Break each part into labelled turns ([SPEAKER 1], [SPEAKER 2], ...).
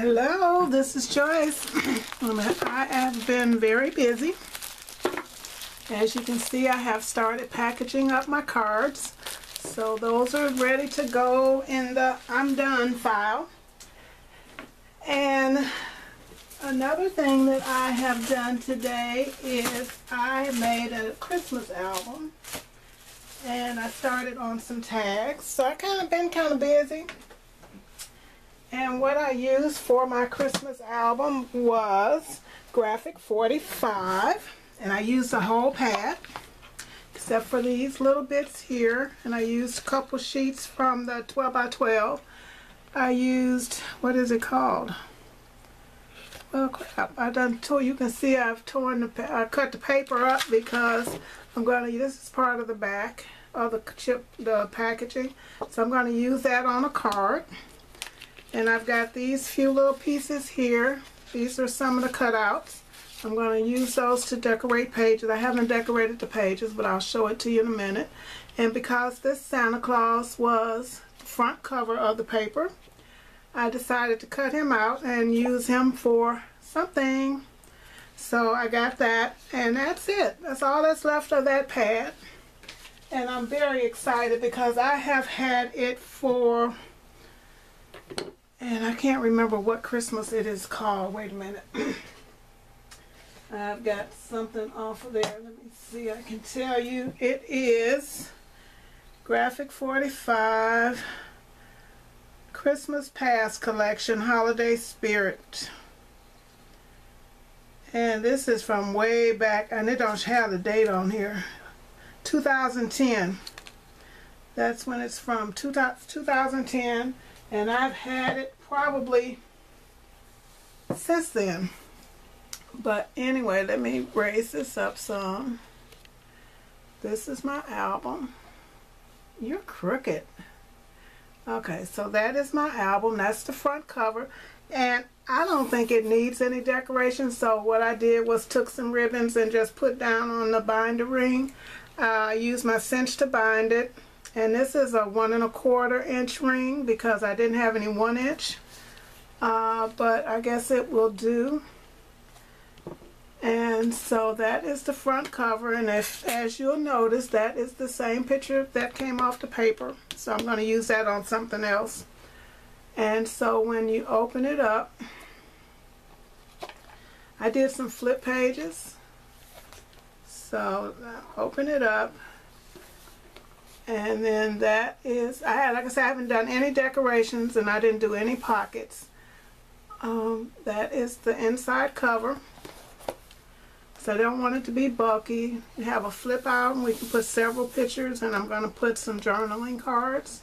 [SPEAKER 1] Hello, this is Joyce. Um, I have been very busy. As you can see, I have started packaging up my cards. So those are ready to go in the I'm done file. And another thing that I have done today is I made a Christmas album. And I started on some tags. So I kind of been kind of busy. And what I used for my Christmas album was Graphic 45. And I used the whole pad, except for these little bits here. And I used a couple sheets from the 12 by 12. I used, what is it called? Well, crap, I done tore, you can see I've torn the, I cut the paper up because I'm going to, this is part of the back of the chip, the packaging. So I'm going to use that on a card. And I've got these few little pieces here. These are some of the cutouts. I'm going to use those to decorate pages. I haven't decorated the pages, but I'll show it to you in a minute. And because this Santa Claus was the front cover of the paper, I decided to cut him out and use him for something. So I got that, and that's it. That's all that's left of that pad. And I'm very excited because I have had it for and I can't remember what Christmas it is called. Wait a minute. I've got something off of there. Let me see. I can tell you. It is Graphic 45 Christmas Past Collection Holiday Spirit. And this is from way back, and it don't have the date on here. 2010. That's when it's from, 2010 and I've had it probably since then. But anyway, let me raise this up some. This is my album. You're crooked. Okay, so that is my album. That's the front cover. And I don't think it needs any decoration. So what I did was took some ribbons and just put down on the binder ring. Uh, I used my cinch to bind it. And this is a one and a quarter inch ring because I didn't have any one inch. Uh, but I guess it will do. And so that is the front cover. And if, as you'll notice, that is the same picture that came off the paper. So I'm going to use that on something else. And so when you open it up, I did some flip pages. So open it up. And then that is, I had, like I said, I haven't done any decorations and I didn't do any pockets. Um, that is the inside cover. So I don't want it to be bulky. We have a flip out and we can put several pictures and I'm going to put some journaling cards.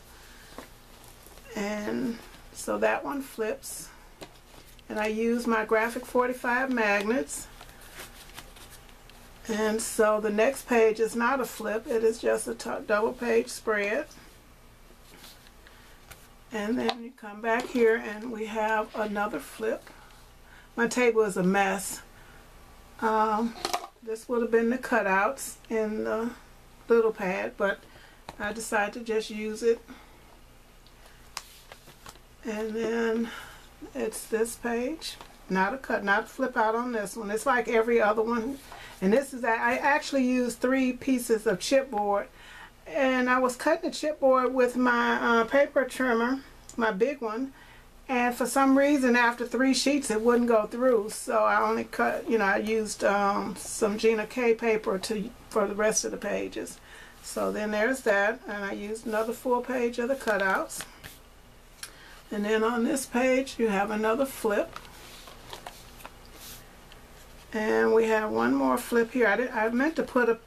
[SPEAKER 1] And so that one flips. And I use my Graphic 45 magnets. And so the next page is not a flip, it is just a double page spread. And then you come back here and we have another flip. My table is a mess. Um, this would have been the cutouts in the little pad, but I decided to just use it. And then it's this page. Not a cut, not a flip out on this one. It's like every other one and this is, I actually used three pieces of chipboard. And I was cutting the chipboard with my uh, paper trimmer, my big one. And for some reason, after three sheets, it wouldn't go through. So I only cut, you know, I used um, some Gina K paper to for the rest of the pages. So then there's that. And I used another full page of the cutouts. And then on this page, you have another flip. And we have one more flip here. I, did, I meant to put a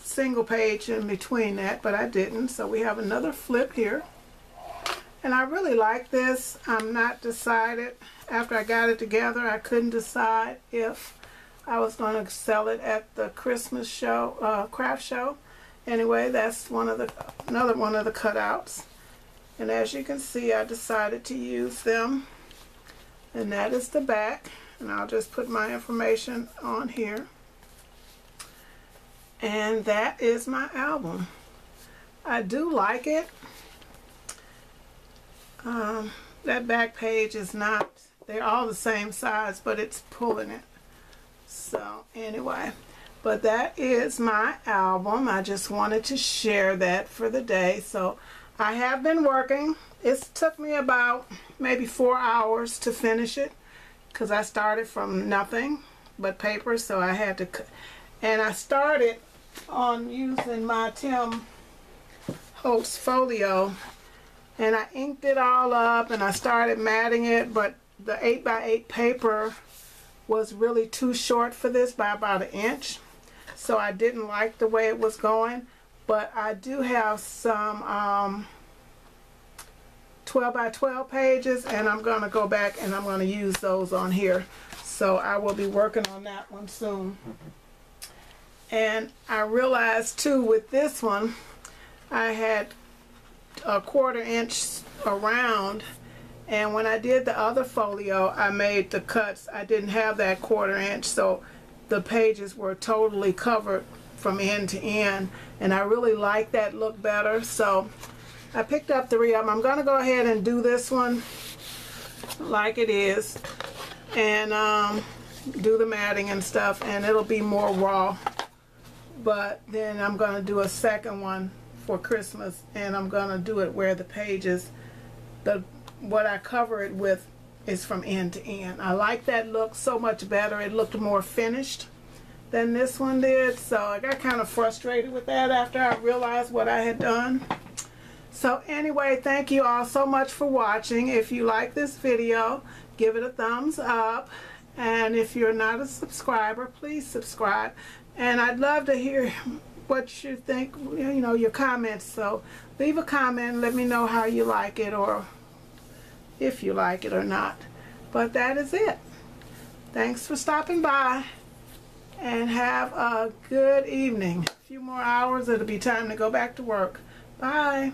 [SPEAKER 1] single page in between that, but I didn't. So we have another flip here. And I really like this. I'm not decided. After I got it together, I couldn't decide if I was going to sell it at the Christmas show, uh, craft show. Anyway, that's one of the another one of the cutouts. And as you can see, I decided to use them. And that is the back and I'll just put my information on here. And that is my album. I do like it. Um, that back page is not they're all the same size but it's pulling it. So anyway. But that is my album. I just wanted to share that for the day. So I have been working. It took me about maybe four hours to finish it because I started from nothing but paper so I had to and I started on using my Tim Holtz folio and I inked it all up and I started matting it but the 8 by 8 paper was really too short for this by about an inch so I didn't like the way it was going but I do have some um, 12 by 12 pages and I'm going to go back and I'm going to use those on here. So I will be working on that one soon. And I realized too with this one I had a quarter inch around and when I did the other folio I made the cuts. I didn't have that quarter inch so the pages were totally covered from end to end and I really like that look better. So I picked up three of them I'm gonna go ahead and do this one like it is and um, do the matting and stuff and it'll be more raw. But then I'm gonna do a second one for Christmas and I'm gonna do it where the pages the what I cover it with is from end to end. I like that look so much better. It looked more finished than this one did so I got kind of frustrated with that after I realized what I had done so anyway thank you all so much for watching if you like this video give it a thumbs up and if you're not a subscriber please subscribe and I'd love to hear what you think, you know, your comments. So leave a comment, let me know how you like it or if you like it or not. But that is it. Thanks for stopping by and have a good evening. A few more hours, it'll be time to go back to work. Bye.